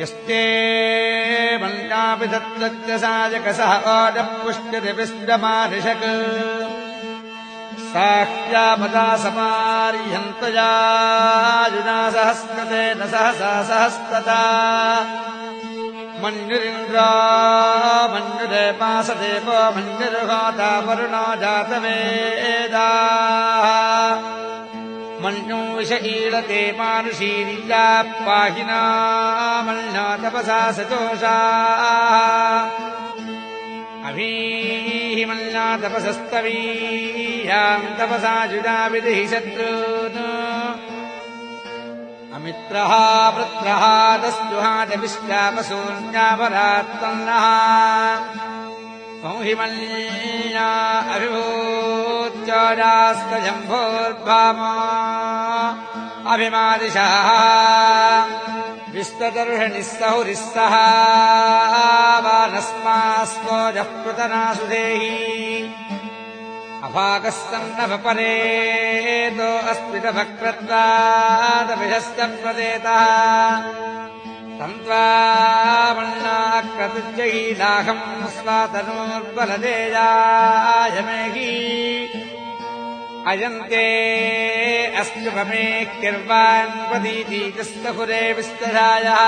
यस्ते मन्यापि दत्तत्यसायकसः ओडपुष्यति विष्टमानिषक् साह्यापदा समार्यन्तयायुना सहस्रतेन सहसा सहस्तता मन्युरिन्द्रा मन्युरेपासदेवो मन्युर्होता वरुणो जातवेदा मन्यो विष ईळते मानुषीर्या पाहिना मल्ना तपसा सजोषा। अभीः मल्ला तपसस्तवीयाम् तपसा जुजाविधिः शत्रून्। अमित्रः वृत्रः दस्युहादविश्चापशून्यापरात्तन्नः संहिमल्या अभिभूत्योजास्तजम्भोद्भामा अभिमादिशः। विस्तदर्शनिः सहुरिः वानस्मास्त्वजः पृतनासु देहि अभागस्तन्नभपरेतो अस्मितभक्रत्वादभिषश्च प्रदेतः तन्त्वामण्णाक्रतुजैलाहम् स्वातनोर्बलदेयाय मेहि अयन्ते अस्त्युपमे किर्वान् प्रदीतीतस्तहुरे विस्तरायः।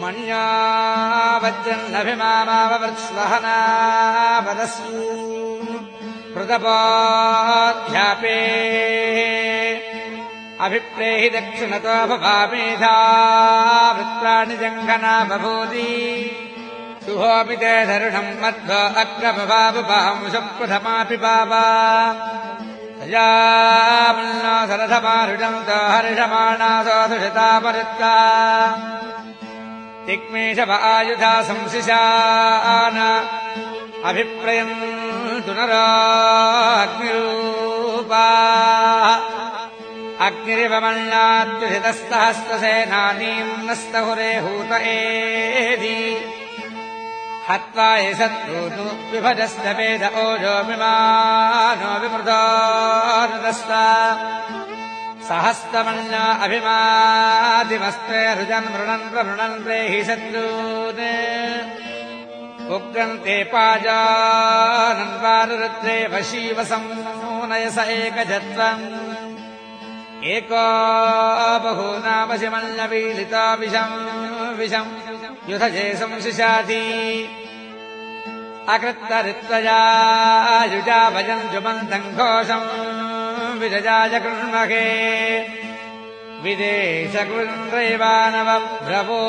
मन्या वज्रन्नभिमामाववृत्स्वहनावदस्यू कृतपाध्यापे अभिप्रेहि दक्षिणतो भवामेधा वृत्राणि जङ्घना बभूति शुभोऽपि ते धरुणम् मध्व अग्रभवाबुपांशप्रथमापि बाबा तयामन्ना सरथमारुजन्त हर्षमाणासोऽधुषतापरुत्ता तिक्मेषभ आयुधा संशिशान अभिप्रयन्तु नराग्निरूपा अग्निरिवमन्नात्युषितस्तहस्तसेनानीम् नस्तहुरे हूत एधि हत्वा हि शत्रूतु विभजश्च वेद ओजो विमानो विमृतोनुदस्त। सहस्तमन्या अभिमादिमस्त्रे रुजन् मृणन् प्रमृणन् प्रेहि शत्रून्। उग्रन्ते पाजानन्वारुरुद्रे वशीवसंनयस एकजत्वम्। एको बहूनामशिमल्लवीलिता विषम् विषम् युधजे संशिशाति अकृत्तरित्वया युजा भजम् जुमन्तम् घोषम् विजजाय कृण्महे विदेशकृन्द्रैवानवभ्रवो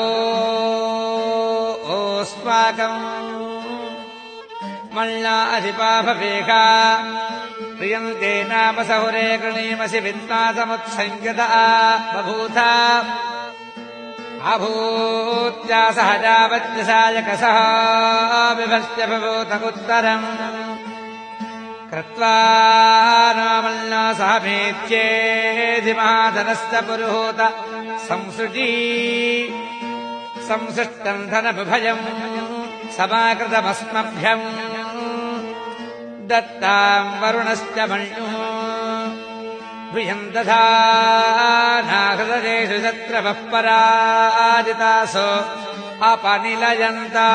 ओस्माकम् मल्ला अधिपाभवेखा प्रियन्ते नाम सहुरे गृणीमसि विद्मासमुत्सङ्गता बभूथा अभूत्या सहजावत्यसायकसः विभस्य बभूतमुत्तरम् कृत्वा नामल्ला सह मेत्येधि महाधनश्च पुरुहूत संसृजी। संसृष्टम् धनविभयम् समाकृतमस्मभ्यम्। दत्ताम् वरुणश्च मण्युः भियम् दधा नाहृदयेषु शत्रवः पराजितासो अपनिलयन्ताम्